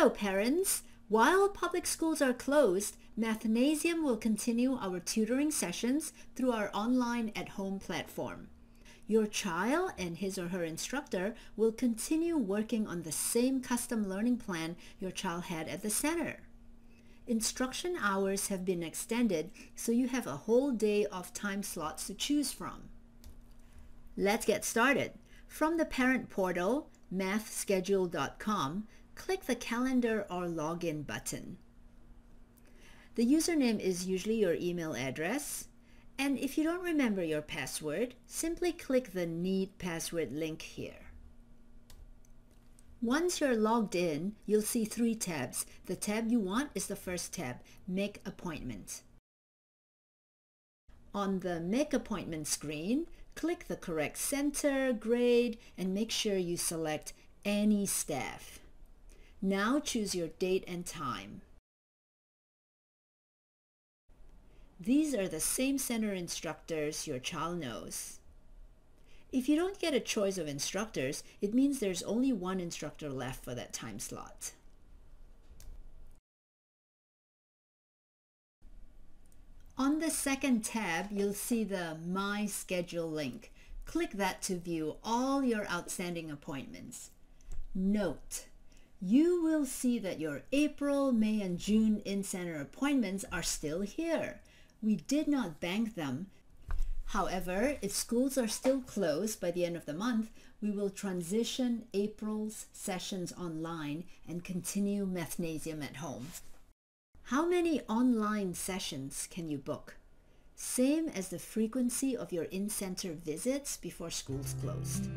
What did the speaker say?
Hello parents! While public schools are closed, Mathnasium will continue our tutoring sessions through our online at-home platform. Your child and his or her instructor will continue working on the same custom learning plan your child had at the center. Instruction hours have been extended so you have a whole day of time slots to choose from. Let's get started. From the parent portal, mathschedule.com, click the calendar or login button. The username is usually your email address. And if you don't remember your password, simply click the Need Password link here. Once you're logged in, you'll see three tabs. The tab you want is the first tab, Make Appointment. On the Make Appointment screen, click the correct center, grade, and make sure you select Any Staff. Now choose your date and time. These are the same center instructors your child knows. If you don't get a choice of instructors, it means there's only one instructor left for that time slot. On the second tab, you'll see the My Schedule link. Click that to view all your outstanding appointments. Note, you will see that your April, May, and June in-center appointments are still here. We did not bank them. However, if schools are still closed by the end of the month, we will transition April's sessions online and continue Mathnasium at home. How many online sessions can you book? Same as the frequency of your in-center visits before schools closed.